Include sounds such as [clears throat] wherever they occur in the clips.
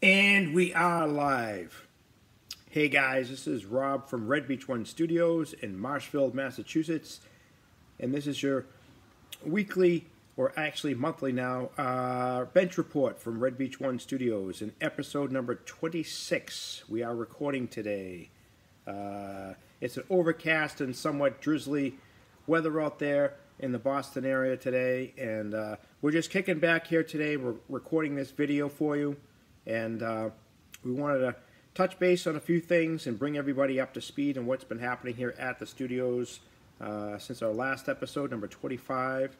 And we are live. Hey guys, this is Rob from Red Beach One Studios in Marshfield, Massachusetts. And this is your weekly, or actually monthly now, uh, bench report from Red Beach One Studios in episode number 26. We are recording today. Uh, it's an overcast and somewhat drizzly weather out there in the Boston area today. And uh, we're just kicking back here today. We're recording this video for you and uh, we wanted to touch base on a few things and bring everybody up to speed on what's been happening here at the studios uh, since our last episode, number 25.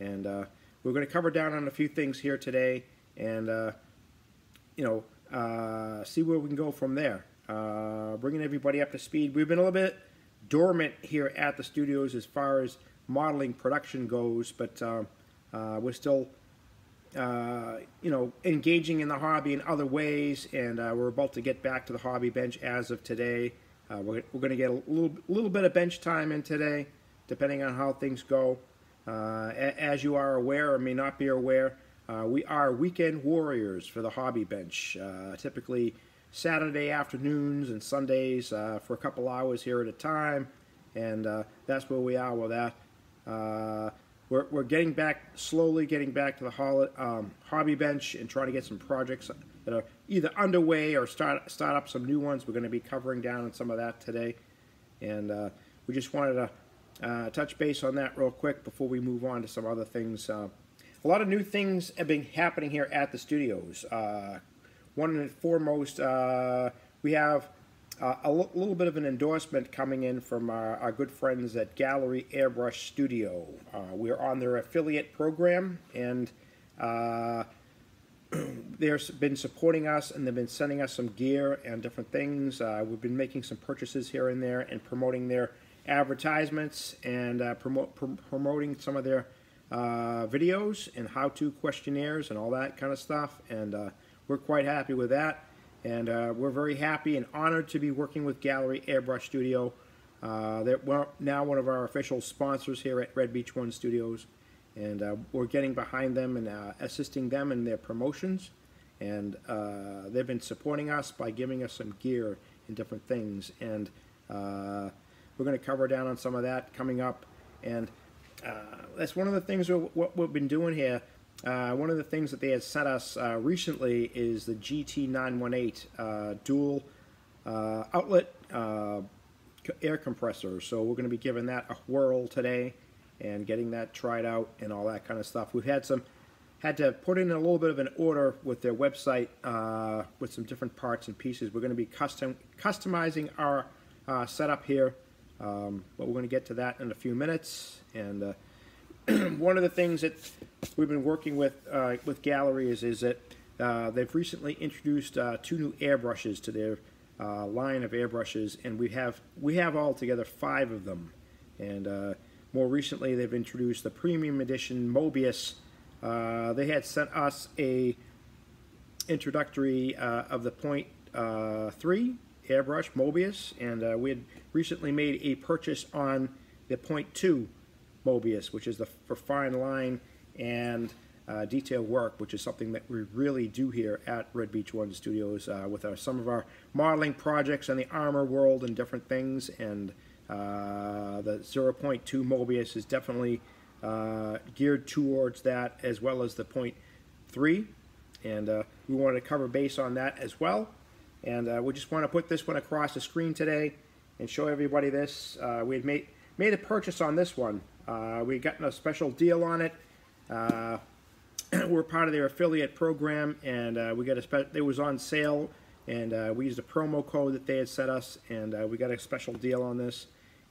And uh, we're going to cover down on a few things here today and, uh, you know, uh, see where we can go from there. Uh, bringing everybody up to speed. We've been a little bit dormant here at the studios as far as modeling production goes, but we're still uh, you know, engaging in the hobby in other ways, and uh, we're about to get back to the hobby bench as of today. Uh, we're, we're going to get a little, little bit of bench time in today, depending on how things go. Uh, as you are aware or may not be aware, uh, we are weekend warriors for the hobby bench. Typically Saturday afternoons and Sundays for a couple hours here at a time, and that's where we are with that we're, we're getting back, slowly getting back to the um, hobby bench and trying to get some projects that are either underway or start, start up some new ones. We're going to be covering down on some of that today. And uh, we just wanted to uh, touch base on that real quick before we move on to some other things. Uh, a lot of new things have been happening here at the studios. Uh, one and foremost, uh, we have uh, a little bit of an endorsement coming in from our, our good friends at Gaahleri Airbrush Studio. Uh, we're on their affiliate program, and uh, [clears throat] they've been supporting us, and they've been sending us some gear and different things. Uh, we've been making some purchases here and there, and promoting their advertisements and uh, pr promoting some of their uh, videos and how-to questionnaires and all that kind of stuff. And we're quite happy with that. And uh, we're very happy and honored to be working with Gaahleri Airbrush Studio. Uh, they're now one of our official sponsors here at Red Beach One Studios. And uh, we're getting behind them and uh, assisting them in their promotions. And uh, they've been supporting us by giving us some gear and different things. And uh, we're going to cover down on some of that coming up. And that's one of the things what we've been doing here uh, one of the things that they had sent us uh, recently is the GT918 uh, dual uh, outlet uh, air compressor. So we're going to be giving that a whirl today and getting that tried out and all that kind of stuff. We've had some had to put in a little bit of an order with their website uh, with some different parts and pieces. We're going to be custom customizing our setup here, um, but we're going to get to that in a few minutes and [clears throat] one of the things that we've been working with uh, with galleries is that uh, they've recently introduced uh, two new airbrushes to their uh, line of airbrushes, and we have we have altogether five of them. And uh, more recently, they've introduced the premium edition Mobius. Uh, they had sent us a introductory of the Point Three airbrush Mobius, and we had recently made a purchase on the Point Two Mobius, which is the for fine line and uh, detail work, which is something that we really do here at Red Beach One Studios uh, with our, some of our modeling projects in the armor world and different things. And uh, the 0.2 Mobius is definitely uh, geared towards that as well as the 0.3. And uh, we wanted to cover base on that as well. And uh, we just want to put this one across the screen today and show everybody this. we had made, made a purchase on this one we gotten a special deal on it. Uh, [clears throat] we're part of their affiliate program, and uh, we got a spe- it was on sale, and uh, we used a promo code that they had set us, and uh, we got a special deal on this.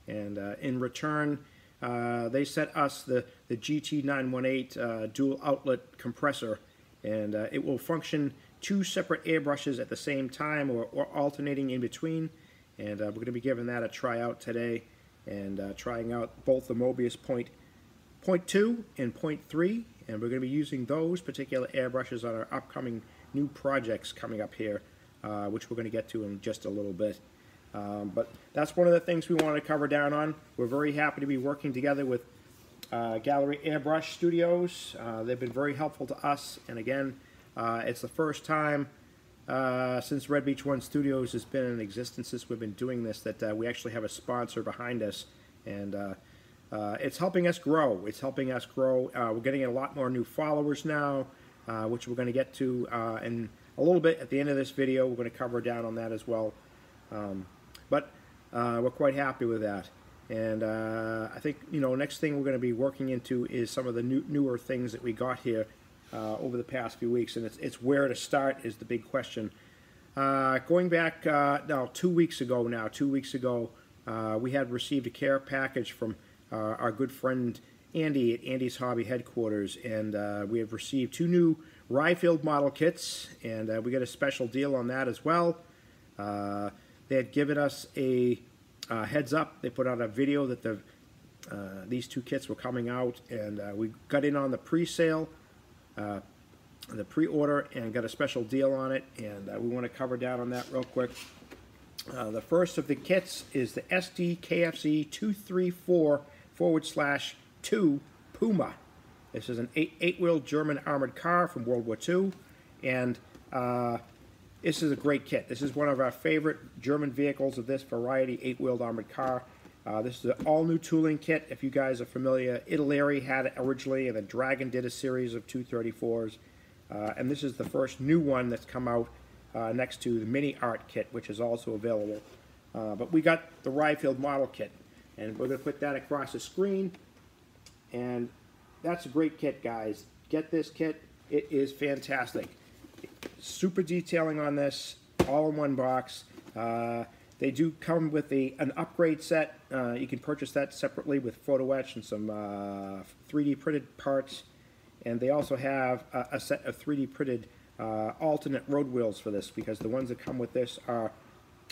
And uh, in return, they sent us the the GT918 dual outlet compressor, and it will function two separate airbrushes at the same time or, or alternating in between. And we're going to be giving that a try out today and uh, trying out both the Mobius point, point 2 and point 3 and we're going to be using those particular airbrushes on our upcoming new projects coming up here uh, which we're going to get to in just a little bit. Um, but that's one of the things we want to cover down on. We're very happy to be working together with uh, Gaahleri Airbrush Studios. Uh, they've been very helpful to us and again uh, it's the first time uh, since Red Beach One Studios has been in existence since we've been doing this that uh, we actually have a sponsor behind us, and uh, it's helping us grow. It's helping us grow. Uh, we're getting a lot more new followers now, uh, which we're going to get to uh, in a little bit at the end of this video. We're going to cover down on that as well. Um, but uh, we're quite happy with that. And uh, I think, you know, next thing we're going to be working into is some of the new, newer things that we got here over the past few weeks. And it's, it's where to start is the big question. Going back, now, two weeks ago now, two weeks ago, we had received a care package from our good friend Andy at Andy's Hobby Headquarters. And uh, we have received two new Rye Field model kits. And uh, we got a special deal on that as well. Uh, they had given us a uh, heads up. They put out a video that the uh, these two kits were coming out, and uh, we got in on the pre-sale, uh, the pre-order, and got a special deal on it. And uh, we want to cover down on that real quick. Uh, the first of the kits is the SD KFZ 234 forward slash 2 Puma. This is an eight, eight-wheel German armored car from World War II, and uh, this is a great kit. This is one of our favorite German vehicles of this variety, eight-wheeled armored car. Uh, this is an all-new tooling kit. If you guys are familiar, Italeri had it originally, and then Dragon did a series of 234s. Uh, and this is the first new one that's come out uh, next to the Mini Art kit, which is also available. Uh, but we got the Rye Field model kit, and we're going to put that across the screen. And that's a great kit, guys. Get this kit. It is fantastic super detailing on this, all in one box. Uh, they do come with a an upgrade set. Uh, you can purchase that separately with photo etch and some uh, 3D printed parts. And they also have a, a set of 3D printed uh, alternate road wheels for this because the ones that come with this are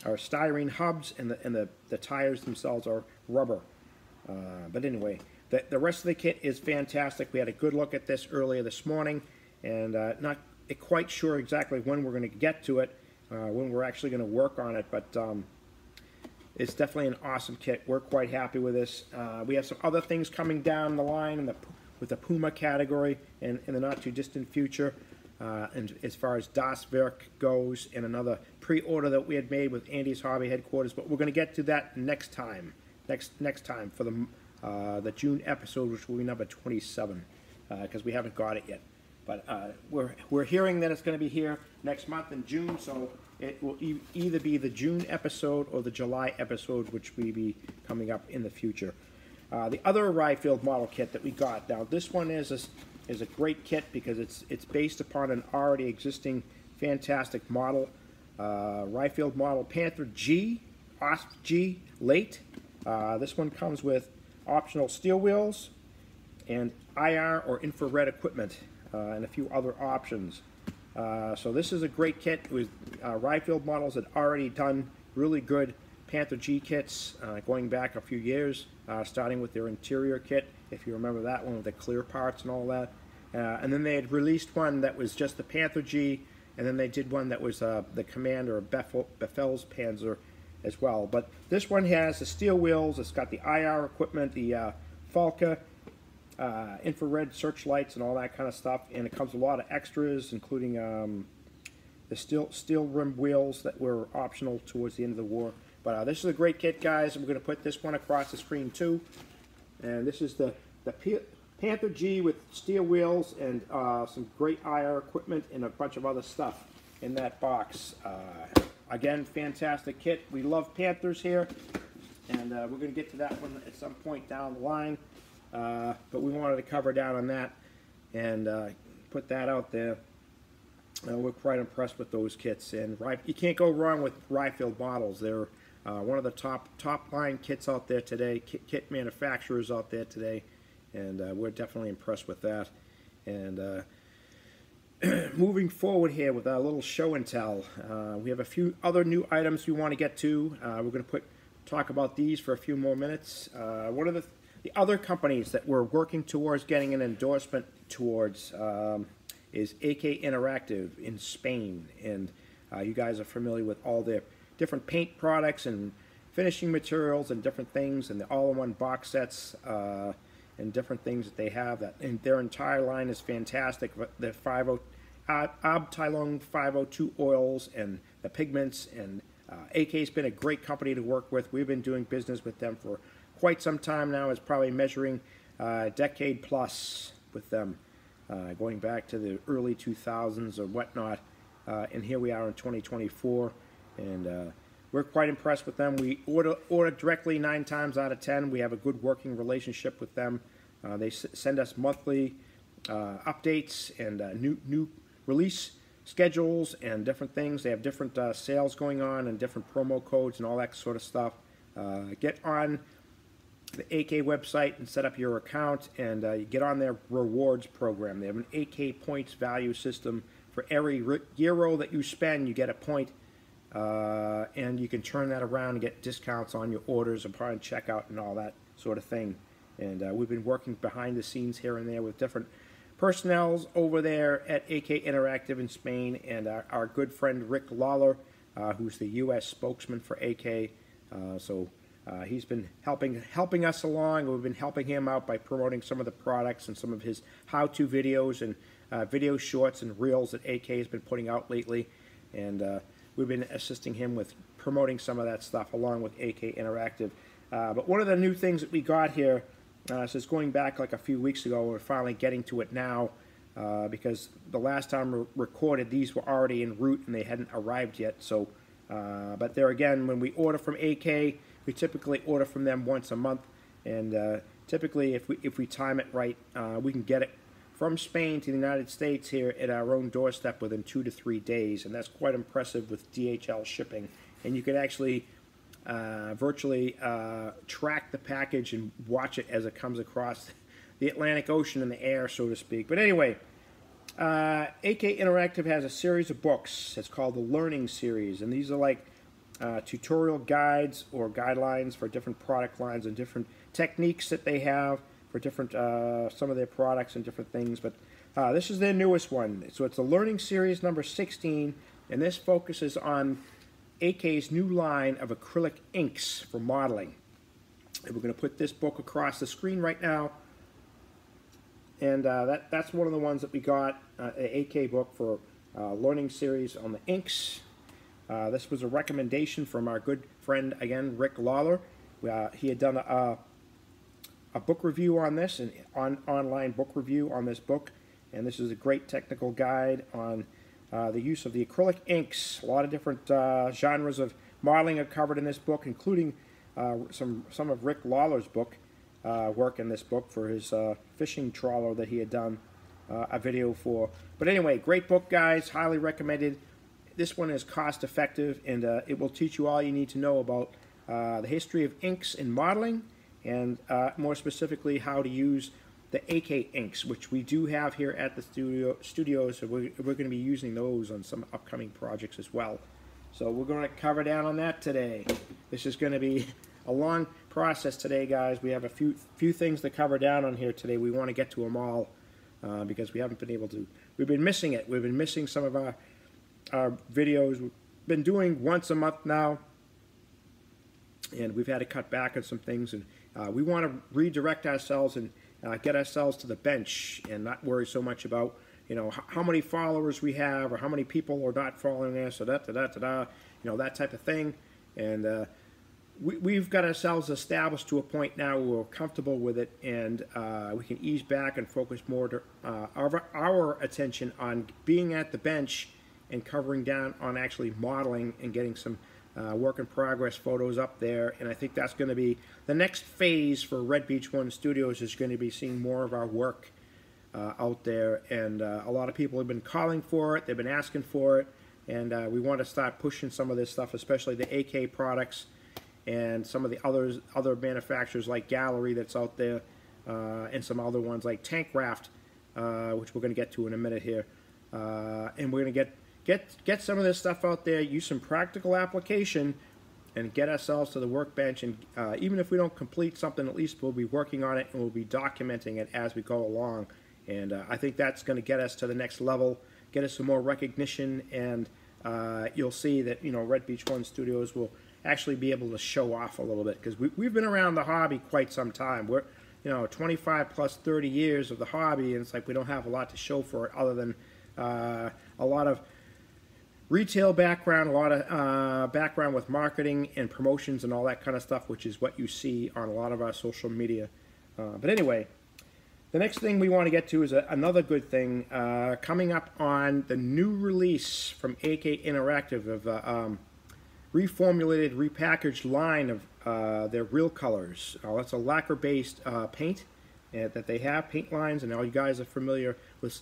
are styrene hubs and the and the, the tires themselves are rubber. Uh, but anyway, the, the rest of the kit is fantastic. We had a good look at this earlier this morning, and uh, not quite sure exactly when we're going to get to it, uh, when we're actually going to work on it, but um, it's definitely an awesome kit. We're quite happy with this. Uh, we have some other things coming down the line in the, with the Puma category in, in the not too distant future. Uh, and as far as Das Werk goes, and another pre-order that we had made with Andy's Hobby headquarters, but we're going to get to that next time, next next time for the uh, the June episode, which will be number 27, because uh, we haven't got it yet. But uh, we're, we're hearing that it's going to be here next month in June, so it will e either be the June episode or the July episode, which will be coming up in the future. Uh, the other Rye Field model kit that we got, now this one is a, is a great kit because it's, it's based upon an already existing fantastic model. Uh, Rye Field model Panther G, Ausf G late. Uh, this one comes with optional steel wheels and IR or infrared equipment uh, and a few other options. Uh, so this is a great kit. It was uh, Rye Field models had already done really good Panther G kits uh, going back a few years, uh, starting with their interior kit, if you remember that one with the clear parts and all that. Uh, and then they had released one that was just the Panther G, and then they did one that was uh, the Commander Befehl, Befehls Panzer as well. But this one has the steel wheels, it's got the IR equipment, the uh, Falke, uh, infrared searchlights and all that kind of stuff. And it comes with a lot of extras, including um, the steel steel rim wheels that were optional towards the end of the war. But uh, this is a great kit, guys. We're going to put this one across the screen too. And this is the the Panther G with steel wheels and uh, some great IR equipment and a bunch of other stuff in that box. Uh, again, fantastic kit. We love Panthers here, and uh, we're going to get to that one at some point down the line. Uh, but we wanted to cover down on that and uh, put that out there. We're quite impressed with those kits, and you can't go wrong with Rye Field models. They're uh, one of the top top line kits out there today, kit, kit manufacturers out there today, and uh, we're definitely impressed with that. And uh, [clears throat] moving forward here with our little show and tell, we have a few other new items we want to get to. we're going to put talk about these for a few more minutes. one of the the other companies that we're working towards getting an endorsement towards um, is AK Interactive in Spain. And uh, you guys are familiar with all their different paint products and finishing materials and different things and the all-in-one box sets uh, and different things that they have. That and their entire line is fantastic. The 50 Abteilung 502 oils and the pigments. And uh, AK's been a great company to work with. We've been doing business with them for quite some time now. It's probably measuring uh, a decade plus with them, uh, going back to the early 2000s or whatnot. Uh, and here we are in 2024. And uh, we're quite impressed with them. We order, order directly nine times out of ten. We have a good working relationship with them. Uh, they send us monthly uh, updates and uh, new new release schedules and different things. They have different uh, sales going on and different promo codes and all that sort of stuff. Uh, get on the AK website and set up your account and uh, get on their rewards program. They have an AK points value system. For every euro that you spend, you get a point, uh, and you can turn that around and get discounts on your orders upon checkout and all that sort of thing. And uh, we've been working behind the scenes here and there with different personnels over there at AK Interactive in Spain, and our, our good friend Rick Lawler, uh, who's the U.S. spokesman for AK. Uh, so uh, he's been helping helping us along. We've been helping him out by promoting some of the products and some of his how-to videos and uh, video shorts and reels that AK has been putting out lately, and we've been assisting him with promoting some of that stuff along with AK Interactive. Uh, but one of the new things that we got here uh, so it's going back like a few weeks ago. We're finally getting to it now uh, because the last time we recorded, these were already en route and they hadn't arrived yet. So, uh, but there again, when we order from AK, we typically order from them once a month, and uh, typically, if we if we time it right, uh, we can get it from Spain to the United States here at our own doorstep within two to three days, and that's quite impressive with DHL shipping. And you can actually uh, virtually uh, track the package and watch it as it comes across the Atlantic Ocean in the air, so to speak. But anyway, uh, AK Interactive has a series of books. It's called the Learning Series, and these are like uh, tutorial guides or guidelines for different product lines and different techniques that they have for different uh, some of their products and different things. But uh, this is their newest one, so it's the Learning Series number 16, and this focuses on AK's new line of acrylic inks for modeling. And we're going to put this book across the screen right now. And uh, that, that's one of the ones that we got, uh, an AK book for uh, learning series on the inks. Uh, this was a recommendation from our good friend, again, Rick Lawler. Uh, he had done a, a book review on this, an on, online book review on this book. And this is a great technical guide on the use of the acrylic inks. A lot of different uh, genres of modeling are covered in this book, including uh, some some of Rick Lawler's book uh, work in this book for his uh, fishing trawler that he had done a video for. But anyway, great book, guys. Highly recommended. This one is cost effective, and it will teach you all you need to know about the history of inks in modeling, and more specifically how to use the AK inks, which we do have here at the studio studios. So we're, we're going to be using those on some upcoming projects as well. So we're going to cover down on that today. This is going to be a long process today, guys. We have a few few things to cover down on here today. We want to get to them all uh, because we haven't been able to. We've been missing it. We've been missing some of our our videos. We've been doing once a month now, and we've had to cut back on some things. And uh, we want to redirect ourselves and uh, get ourselves to the bench and not worry so much about you know how many followers we have or how many people are not following us or da da da da da you know that type of thing. And uh, we, we've got ourselves established to a point now where we're comfortable with it and uh, we can ease back and focus more to, uh, our, our attention on being at the bench and covering down on actually modeling and getting some uh, work in progress photos up there, and I think that's going to be the next phase for Red Beach One Studios is going to be seeing more of our work uh, out there, and uh, a lot of people have been calling for it, they've been asking for it, and uh, we want to start pushing some of this stuff, especially the AK products and some of the others, other manufacturers like Gaahleri that's out there, uh, and some other ones like Tankraft, uh, which we're going to get to in a minute here, and we're going to get get get some of this stuff out there, use some practical application, and get ourselves to the workbench. And uh, even if we don't complete something, at least we'll be working on it and we'll be documenting it as we go along. And uh, I think that's going to get us to the next level, get us some more recognition, and uh, you'll see that you know Red Beach One Studios will actually be able to show off a little bit because we, we've been around the hobby quite some time. We're you know 25 plus 30 years of the hobby, and it's like we don't have a lot to show for it other than uh, a lot of retail background, a lot of uh, background with marketing and promotions and all that kind of stuff, which is what you see on a lot of our social media. Uh, but anyway, the next thing we want to get to is a, another good thing uh, coming up on the new release from AK Interactive of uh, um, reformulated, repackaged line of uh, their real colors. That's a lacquer-based uh, paint uh, that they have, paint lines, and all you guys are familiar with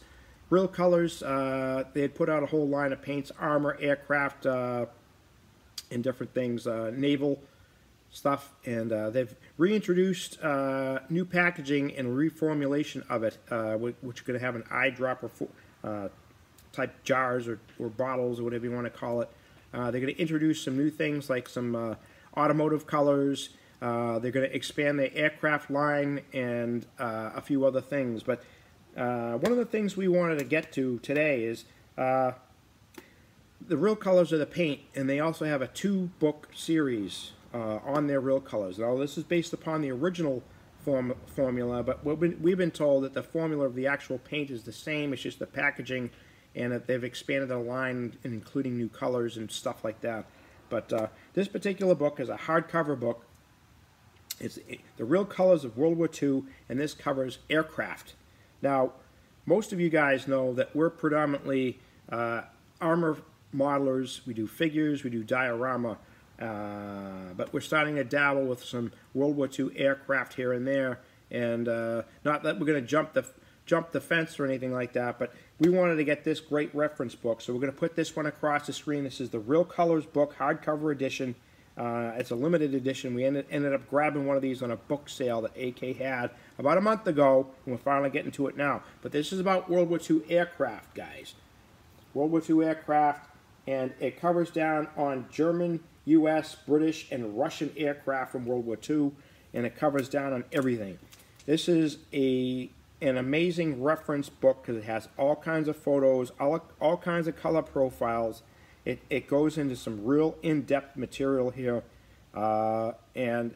real colors. Uh, they had put out a whole line of paints, armor, aircraft, uh, and different things, naval stuff, and they've reintroduced new packaging and reformulation of it, which are going to have an eyedropper type jars or, or bottles or whatever you want to call it. Uh, they're going to introduce some new things like some uh, automotive colors. Uh, they're going to expand the aircraft line and uh, a few other things. But uh, one of the things we wanted to get to today is uh, the real colors of the paint, and they also have a two-book series on their real colors. Now, this is based upon the original form formula, but we've been told that the formula of the actual paint is the same. It's just the packaging and that they've expanded the line, including new colors and stuff like that. But uh, this particular book is a hardcover book. It's the real colors of World War II, and this covers aircraft. Now, most of you guys know that we're predominantly uh, armor modelers. We do figures, we do diorama, uh, but we're starting to dabble with some World War II aircraft here and there. And uh, not that we're going to jump the jump the fence or anything like that, but we wanted to get this great reference book. So we're going to put this one across the screen. This is the Real Colors book, hardcover edition. Uh, it's a limited edition. We ended, ended up grabbing one of these on a book sale that AK had about a month ago, and we're finally getting to it now. But this is about World War II aircraft, guys. World War II aircraft, and it covers down on German, U.S., British, and Russian aircraft from World War II, and it covers down on everything. This is a an amazing reference book because it has all kinds of photos, all, all kinds of color profiles. It, it goes into some real in-depth material here. Uh, and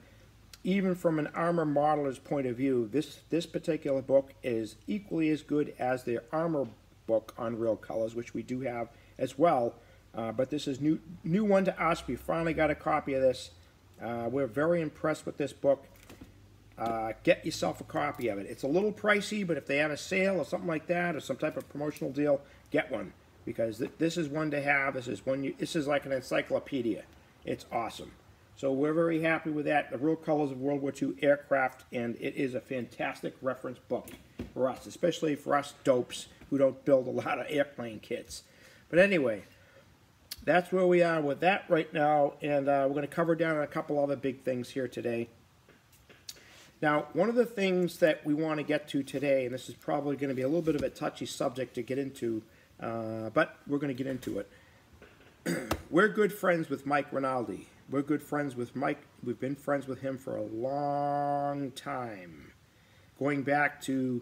even from an armor modeler's point of view, this, this particular book is equally as good as the armor book on real colors, which we do have as well. Uh, but this is new new one to us. We finally got a copy of this. Uh, we're very impressed with this book uh, get yourself a copy of it. It's a little pricey, but if they have a sale or something like that, or some type of promotional deal, get one because th this is one to have. This is one. You, this is like an encyclopedia. It's awesome. So we're very happy with that. The Real Colors of World War II Aircraft, and it is a fantastic reference book for us, especially for us dopes who don't build a lot of airplane kits. But anyway, that's where we are with that right now, and uh, we're going to cover down a couple other big things here today. Now, one of the things that we want to get to today, and this is probably going to be a little bit of a touchy subject to get into, uh, but we're going to get into it. [clears throat] we're good friends with Mike Rinaldi. We're good friends with Mike. We've been friends with him for a long time, going back to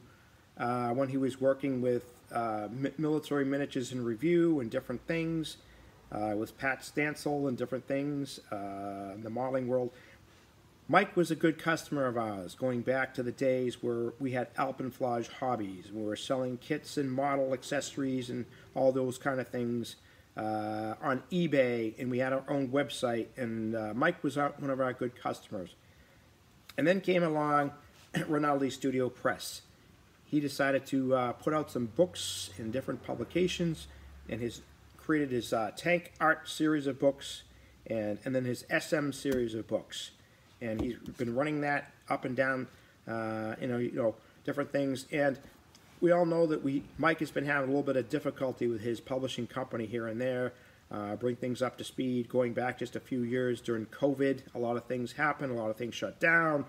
uh, when he was working with uh, Military Miniatures and Review and different things, uh, with Pat Stansell and different things uh, in the modeling world. Mike was a good customer of ours, going back to the days where we had Alpenflage hobbies. We were selling kits and model accessories and all those kind of things uh, on eBay, and we had our own website. And uh, Mike was one of our good customers. And then came along [clears throat] Rinaldi Studio Press. He decided to uh, put out some books in different publications, and his created his uh, Tank Art series of books, and and then his SM series of books and he's been running that up and down, uh, you know, you know, different things. And we all know that we Mike has been having a little bit of difficulty with his publishing company here and there. Uh, bring things up to speed. Going back just a few years during COVID, a lot of things happened, a lot of things shut down,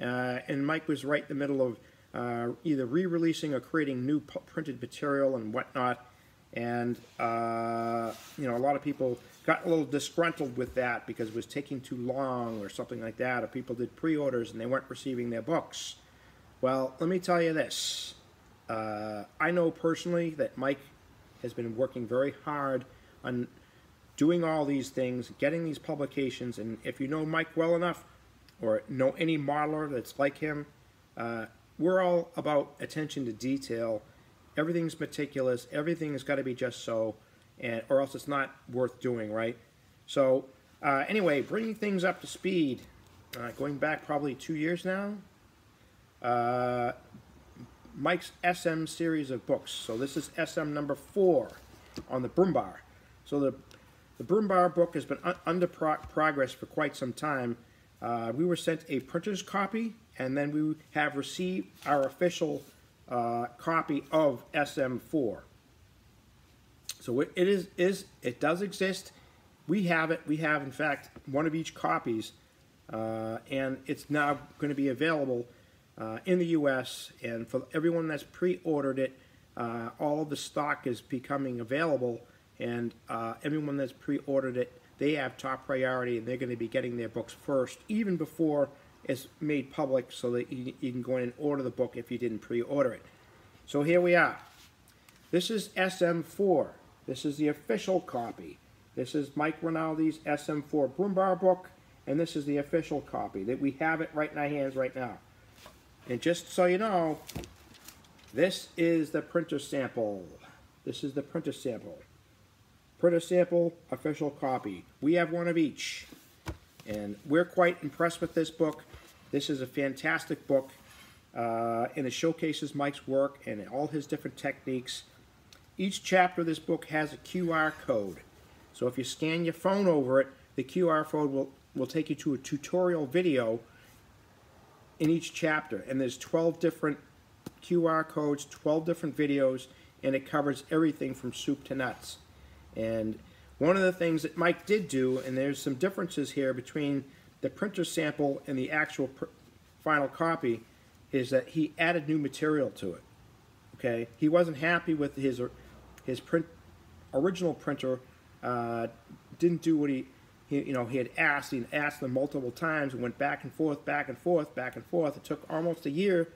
uh, and Mike was right in the middle of uh, either re-releasing or creating new printed material and whatnot. And uh, you know, a lot of people got a little disgruntled with that because it was taking too long or something like that, or people did pre-orders and they weren't receiving their books. Well, let me tell you this. Uh, I know personally that Mike has been working very hard on doing all these things, getting these publications, and if you know Mike well enough, or know any modeler that's like him, uh, we're all about attention to detail everything's meticulous, everything's got to be just so, and or else it's not worth doing, right? So uh, anyway, bringing things up to speed, uh, going back probably two years now. Uh, Mike's SM series of books. So this is SM number four on the Brummbär. So the the Brummbär book has been un under pro progress for quite some time. Uh, we were sent a printer's copy, and then we have received our official uh, copy of SM4. So it is is it does exist. We have it. We have, in fact, one of each copies, uh, and it's now going to be available uh, in the U.S. And for everyone that's pre-ordered it, uh, all of the stock is becoming available, and uh, everyone that's pre-ordered it, they have top priority, and they're going to be getting their books first, even before it's made public, so that you, you can go in and order the book if you didn't pre-order it. So here we are. This is SM4. This is the official copy. This is Mike Rinaldi's SM4 Brummbär book, and this is the official copy. That we have it right in our hands right now. And just so you know, this is the printer sample. This is the printer sample. Printer sample, official copy. We have one of each. And we're quite impressed with this book. This is a fantastic book. Uh, and it showcases Mike's work and all his different techniques. Each chapter of this book has a QR code. So if you scan your phone over it, the QR code will, will take you to a tutorial video in each chapter. And there's 12 different QR codes, 12 different videos, and it covers everything from soup to nuts. And one of the things that Mike did do, and there's some differences here between the printer sample and the actual final copy, is that he added new material to it. Okay, he wasn't happy with his his print original printer. Uh, didn't do what he he, you know, he had asked, he asked them multiple times and went back and forth, back and forth, back and forth. It took almost a year,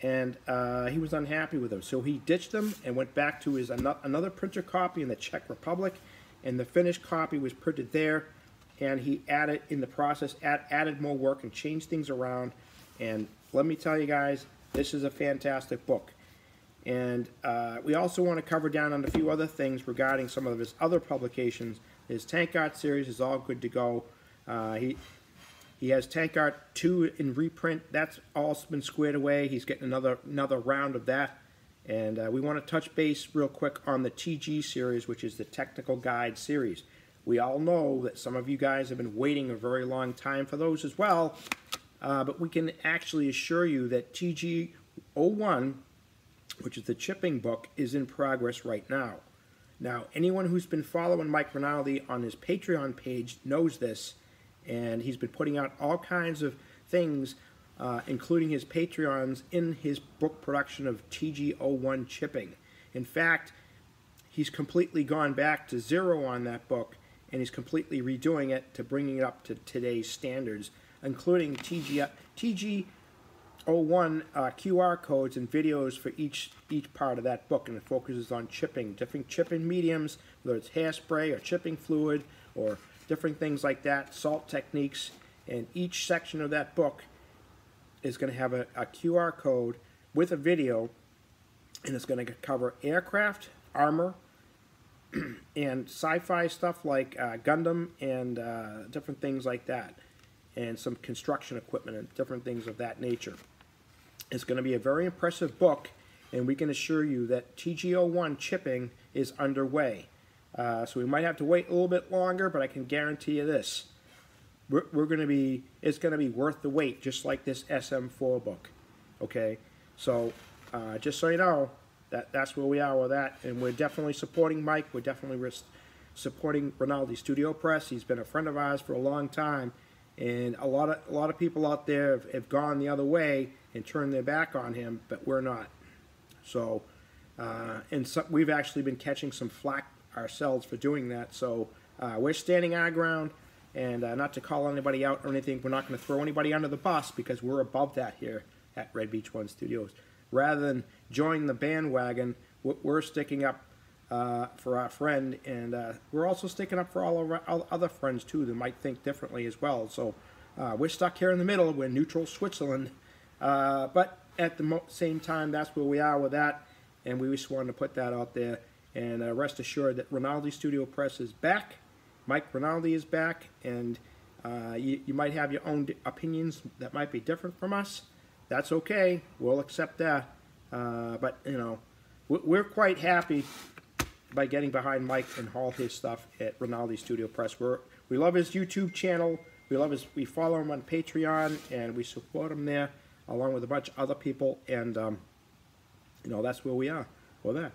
and uh, he was unhappy with them. So he ditched them and went back to his another printer copy in the Czech Republic, and the finished copy was printed there. And he added, in the process, add, added more work and changed things around. And let me tell you guys, this is a fantastic book. And uh, we also want to cover down on a few other things regarding some of his other publications his Tank Art series is all good to go. Uh, he he has Tank Art 2 in reprint. That's all been squared away. He's getting another another round of that. And uh, we want to touch base real quick on the TG series, which is the Technical Guide series. We all know that some of you guys have been waiting a very long time for those as well. Uh, but we can actually assure you that TG 01, which is the chipping book, is in progress right now. Now, anyone who's been following Mike Rinaldi on his Patreon page knows this, and he's been putting out all kinds of things, uh, including his Patreons, in his book production of TG01 chipping. In fact, he's completely gone back to zero on that book, and he's completely redoing it to bringing it up to today's standards, including TG, TG 01 uh, QR codes and videos for each each part of that book, and it focuses on chipping, different chipping mediums, whether it's hairspray or chipping fluid or different things like that, salt techniques, and each section of that book is going to have a, a QR code with a video, and it's going to cover aircraft, armor, [clears throat] and sci-fi stuff like uh, Gundam and uh, different things like that, and some construction equipment and different things of that nature. It's going to be a very impressive book, and we can assure you that TG01 chipping is underway. Uh, so we might have to wait a little bit longer, but I can guarantee you this. We're, we're going to be, it's going to be worth the wait, just like this SM4 book. Okay? So, uh, just so you know, that, that's where we are with that. And we're definitely supporting Mike. We're definitely supporting Rinaldi Studio Press. He's been a friend of ours for a long time. And a lot of, a lot of people out there have, have gone the other way and turn their back on him, but we're not. So, uh, and so, we've actually been catching some flack ourselves for doing that. So uh, we're standing our ground, and uh, not to call anybody out or anything, we're not going to throw anybody under the bus because we're above that here at Red Beach One Studios. Rather than join the bandwagon, we're sticking up uh, for our friend, and uh, we're also sticking up for all of our other friends too that might think differently as well. So uh, we're stuck here in the middle. We're neutral Switzerland, uh, but at the same time, that's where we are with that. and we just wanted to put that out there. And uh, rest assured that Rinaldi Studio Press is back. Mike Rinaldi is back, and uh, you, you might have your own opinions that might be different from us. That's okay. We'll accept that. Uh, but, you know, we're quite happy by getting behind Mike and all his stuff at Rinaldi Studio Press. We're, we love his YouTube channel. We love his, we follow him on Patreon, and we support him there, along with a bunch of other people. And, um, you know, that's where we are with that.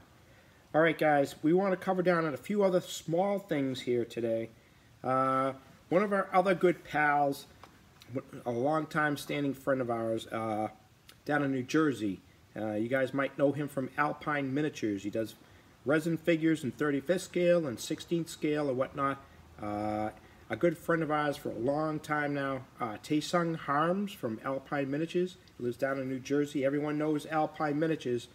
All right, guys, we want to cover down on a few other small things here today. Uh, one of our other good pals, a long-time standing friend of ours, uh, down in New Jersey. Uh, you guys might know him from Alpine Miniatures. He does resin figures in 35th scale and 16th scale and whatnot. Uh, a good friend of ours for a long time now, uh, Taesung Harms from Alpine Miniatures. Lives down in New Jersey. Everyone knows Alpine Miniatures.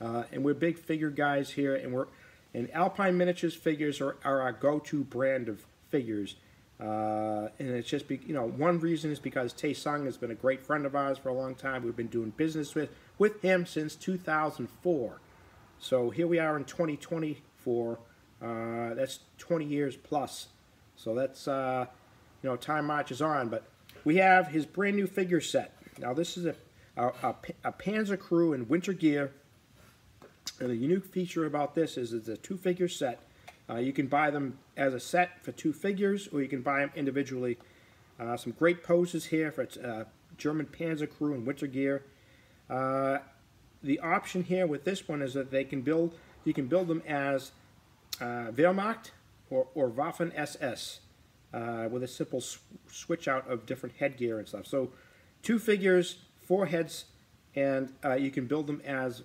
Uh, and we're big figure guys here, and we're and Alpine Miniatures figures are, are our go-to brand of figures. Uh, and it's just, be, you know, one reason is because Tae Sung has been a great friend of ours for a long time. We've been doing business with, with him since 2004. So here we are in 2024. Uh, that's 20 years plus. So that's, uh, you know, time marches on. But we have his brand new figure set. Now this is a, a, a, a Panzer crew in winter gear. And the unique feature about this is it's a two figure set. Uh, you can buy them as a set for two figures or you can buy them individually. Uh, some great poses here for uh, German Panzer crew in winter gear. Uh, the option here with this one is that they can build, you can build them as uh, Wehrmacht or, or Waffen SS uh, with a simple switch out of different headgear and stuff. So two figures, four heads, and uh, you can build them as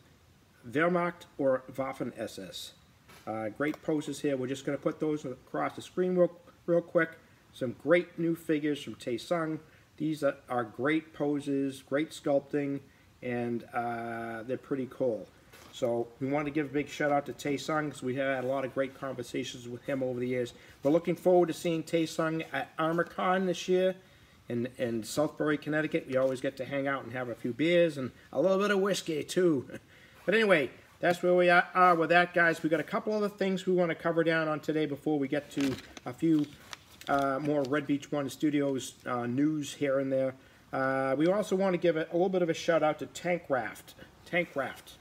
Wehrmacht or Waffen SS. Uh, great poses here. We're just going to put those across the screen real, real quick. Some great new figures from Taesung. These are, are great poses, great sculpting, and uh, they're pretty cool. So we want to give a big shout out to Taesung because we have had a lot of great conversations with him over the years. We're looking forward to seeing Taesung at ArmorCon this year in, in Southbury, Connecticut. We always get to hang out and have a few beers and a little bit of whiskey too. [laughs] But anyway, that's where we are with that, guys. we got a couple other things we want to cover down on today before we get to a few uh, more Red Beach One Studios uh, news here and there. Uh, we also want to give a, a, little bit of a shout out to Tankraft. Tankraft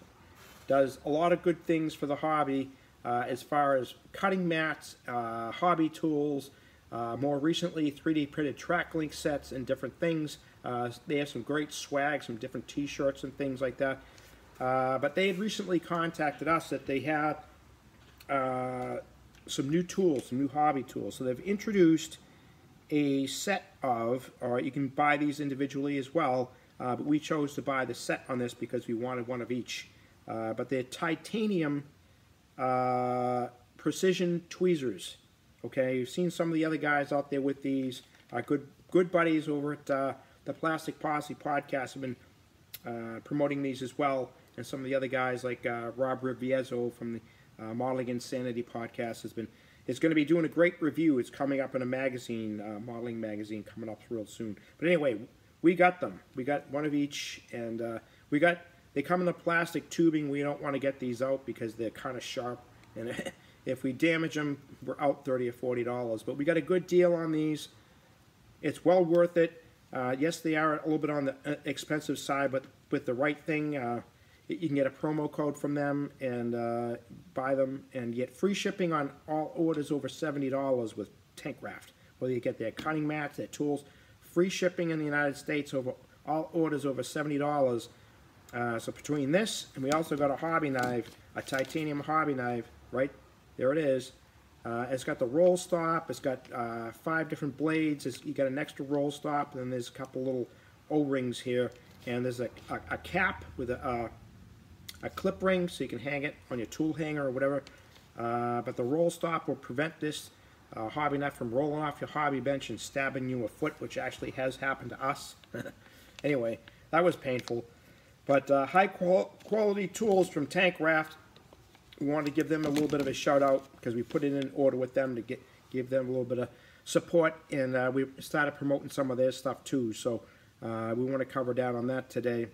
does a lot of good things for the hobby uh, as far as cutting mats, uh, hobby tools, uh, more recently 3D printed track link sets and different things. Uh, they have some great swag, some different t-shirts and things like that. Uh, but they had recently contacted us that they had some new tools, some new hobby tools. So they've introduced a set of, or you can buy these individually as well, uh, but we chose to buy the set on this because we wanted one of each. Uh, but they're titanium uh, precision tweezers. Okay, you've seen some of the other guys out there with these. Our good good buddies over at uh, the Plastic Posse podcast have been uh, promoting these as well, and some of the other guys like uh, Rob Riviezo from the Modeling Insanity podcast has been it's going to be doing a great review. It's coming up in a magazine, uh, modeling magazine, coming up real soon. But anyway, we got them. We got one of each, and uh, we got they come in the plastic tubing. We don't want to get these out because they're kind of sharp, and [laughs] if we damage them, we're out thirty or forty dollars. But we got a good deal on these. It's well worth it. Uh, yes, they are a little bit on the uh, expensive side, but with the right thing, uh, you can get a promo code from them and uh, buy them and get free shipping on all orders over $70 with Tankraft. Whether you get their cutting mats, their tools, free shipping in the United States over all orders over $70. Uh, so between this and we also got a hobby knife, a titanium hobby knife, right there it is. Uh, it's got the roll stop. It's got uh, five different blades. It's, you got an extra roll stop, and then there's a couple little O-rings here, and there's a, a, a cap with a, uh, a clip ring so you can hang it on your tool hanger or whatever. Uh, but the roll stop will prevent this uh, hobby knife from rolling off your hobby bench and stabbing you a foot, which actually has happened to us. [laughs] anyway, that was painful. But high qual quality tools from Tankraft. We wanted to give them a little bit of a shout out because we put it in order with them to get give them a little bit of support, and uh, we started promoting some of their stuff too. So uh, we want to cover down on that today.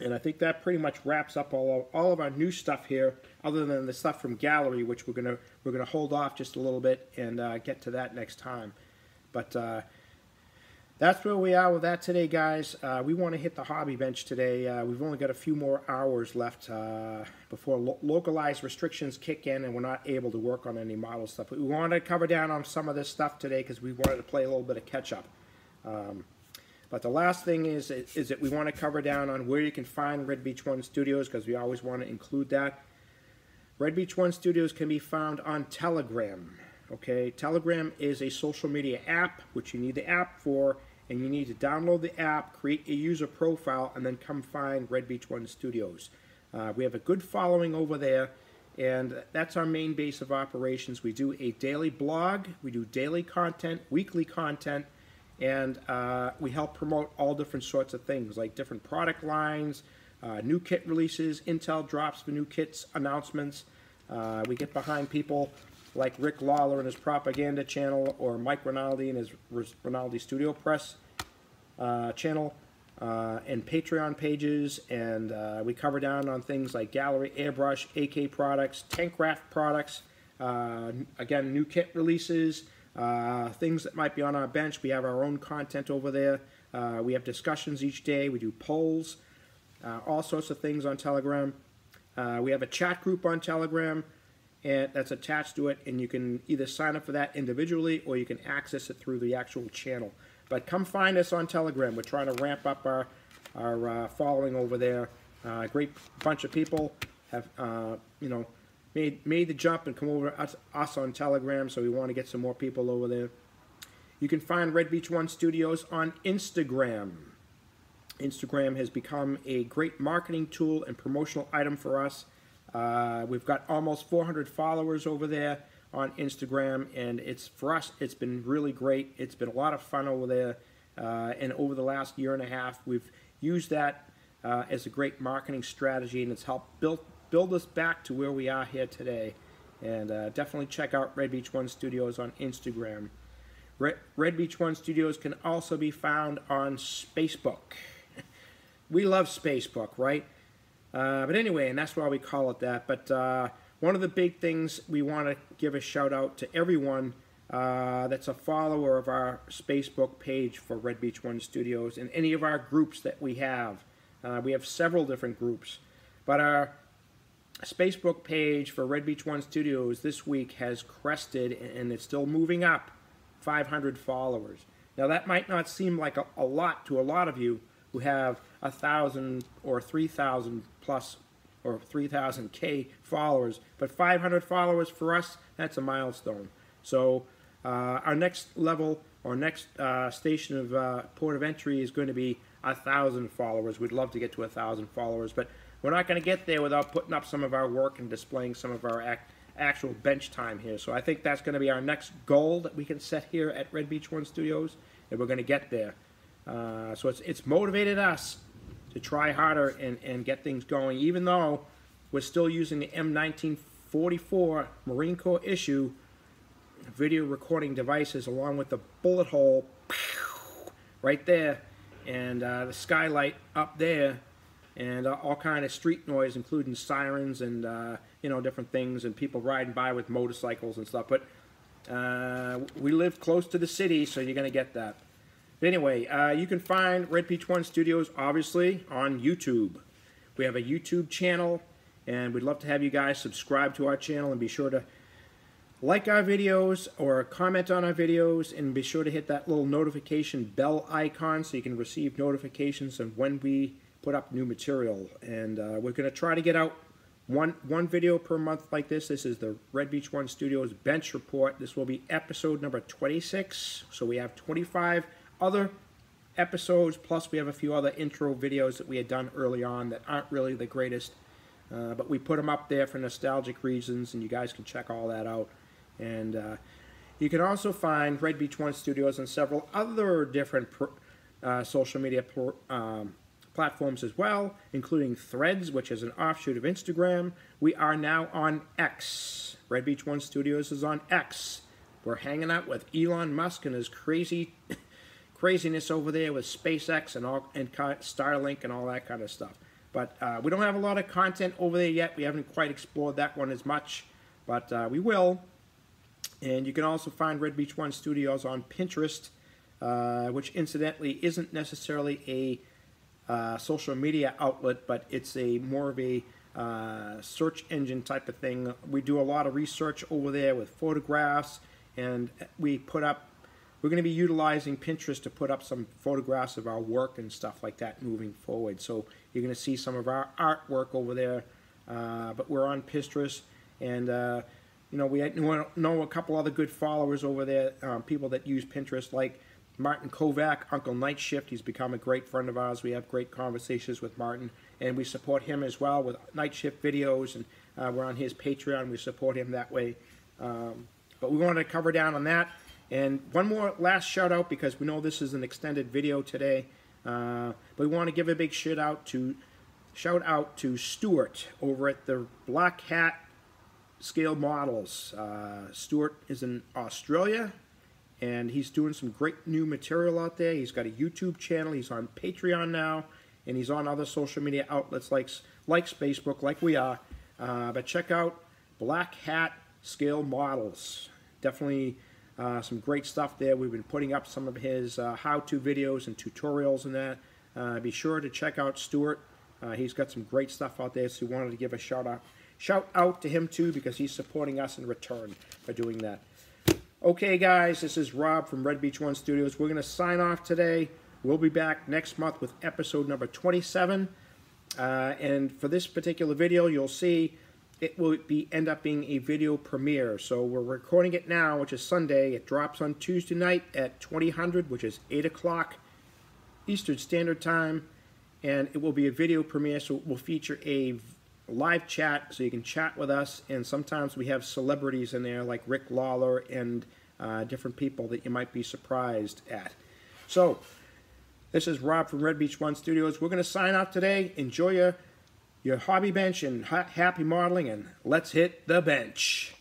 And I think that pretty much wraps up all of, all of our new stuff here, other than the stuff from Gaahleri, which we're gonna we're gonna hold off just a little bit and uh, get to that next time. But uh, that's where we are with that today, guys. Uh, we want to hit the hobby bench today. Uh, we've only got a few more hours left uh, before lo localized restrictions kick in and we're not able to work on any model stuff. But we wanted to cover down on some of this stuff today because we wanted to play a little bit of catch up. Um, but the last thing is, is that we want to cover down on where you can find Red Beach One Studios because we always want to include that. Red Beach One Studios can be found on Telegram. Okay, Telegram is a social media app, which you need the app for, and you need to download the app, create a user profile, and then come find Red Beach One Studios. Uh, we have a good following over there, and that's our main base of operations. We do a daily blog, we do daily content, weekly content, and uh, we help promote all different sorts of things like different product lines, uh, new kit releases, Intel drops for new kits, announcements. Uh, we get behind people like Rick Lawler and his propaganda channel, or Mike Rinaldi and his Rinaldi Studio Press uh, channel, uh, and Patreon pages. And uh, we cover down on things like Gaahleri, airbrush, AK products, Tankraft products. again, new kit releases. Uh, things that might be on our bench, we have our own content over there. Uh, we have discussions each day. We do polls, uh, all sorts of things on Telegram. Uh, we have a chat group on Telegram and that's attached to it, and you can either sign up for that individually or you can access it through the actual channel. But come find us on Telegram. We're trying to ramp up our our uh, following over there. Uh, great bunch of people have you know made made the jump and come over us, us on Telegram, so we want to get some more people over there. You can find Red Beach One Studios on Instagram. Instagram has become a great marketing tool and promotional item for us. Uh, we've got almost 400 followers over there on Instagram, and it's for us. It's been really great. It's been a lot of fun over there, uh, and over the last year and a half, we've used that uh, as a great marketing strategy, and it's helped build build us back to where we are here today. And uh, definitely check out Red Beach One Studios on Instagram. Red, Red Beach One Studios can also be found on Spacebook. [laughs] we love Spacebook, right? Uh, but anyway, and that's why we call it that. But uh, one of the big things we want to give a shout out to everyone uh, that's a follower of our Spacebook page for Red Beach One Studios and any of our groups that we have. Uh, we have several different groups. But our Spacebook page for Red Beach One Studios this week has crested, and it's still moving up, 500 followers. Now that might not seem like a, a lot to a lot of you who have a thousand or 3,000 plus or 3,000 K followers, but 500 followers for us, that's a milestone. So uh, our next level or next uh, station of uh, port of entry is going to be a thousand followers. We'd love to get to a thousand followers, but we're not going to get there without putting up some of our work and displaying some of our act, actual bench time here. So I think that's going to be our next goal that we can set here at Red Beach One Studios, and we're going to get there. Uh, so it's, it's motivated us to try harder and, and get things going, even though we're still using the M1944 Marine Corps issue video recording devices along with the bullet hole [laughs] right there and uh, the skylight up there and uh, all kind of street noise, including sirens and uh, you know different things, and people riding by with motorcycles and stuff. But uh, we live close to the city, so you're going to get that. But anyway, uh, you can find Red Beach One Studios obviously on YouTube. We have a YouTube channel, and we'd love to have you guys subscribe to our channel and be sure to like our videos or comment on our videos and be sure to hit that little notification bell icon so you can receive notifications of when we put up new material. And uh, we're going to try to get out one one video per month like this. This is the Red Beach One Studios Bench Report. This will be episode number 26. So we have 25 other episodes, plus we have a few other intro videos that we had done early on that aren't really the greatest. Uh, but we put them up there for nostalgic reasons, and you guys can check all that out. And uh, you can also find Red Beach One Studios and several other different uh, social media um, platforms as well, including Threads, which is an offshoot of Instagram. We are now on X. Red Beach One Studios is on X. We're hanging out with Elon Musk and his crazy craziness over there with SpaceX and all and Starlink and all that kind of stuff. But uh, we don't have a lot of content over there yet. We haven't quite explored that one as much, but uh, we will. And you can also find Red Beach One Studios on Pinterest, uh, which incidentally isn't necessarily a uh, social media outlet, but it's a more of a uh, search engine type of thing. We do a lot of research over there with photographs, and we put up. We're going to be utilizing Pinterest to put up some photographs of our work and stuff like that moving forward. So you're going to see some of our artwork over there. Uh, but we're on Pinterest, and uh, you know we know a couple other good followers over there, um, people that use Pinterest, like Martin Kovac, Uncle Night Shift. He's become a great friend of ours. We have great conversations with Martin, and we support him as well with Night Shift videos, and uh, we're on his Patreon. We support him that way. Um, but we wanted to cover down on that. And one more last shout out because we know this is an extended video today. Uh, but we want to give a big shout out to shout out to Stuart over at the Black Hat Scale Models. Uh, Stuart is in Australia and he's doing some great new material out there. He's got a YouTube channel. He's on Patreon now, and he's on other social media outlets like like Facebook, like we are. Uh, but check out Black Hat Scale Models. Definitely uh, some great stuff there. We've been putting up some of his uh, how-to videos and tutorials and that. Uh, be sure to check out Stuart. Uh, he's got some great stuff out there, so we wanted to give a shout out, shout out to him too because he's supporting us in return for doing that. Okay, guys, this is Rob from Red Beach One Studios. We're going to sign off today. We'll be back next month with episode number 27. Uh, and for this particular video, you'll see it will be end up being a video premiere. So we're recording it now, which is Sunday. It drops on Tuesday night at 2000, which is 8 o'clock Eastern Standard Time. And it will be a video premiere, so it will feature a live chat so you can chat with us. And sometimes we have celebrities in there like Rick Lawler and uh, different people that you might be surprised at. So, this is Rob from Red Beach One Studios. We're going to sign off today. Enjoy your, your hobby bench and happy modeling, and let's hit the bench.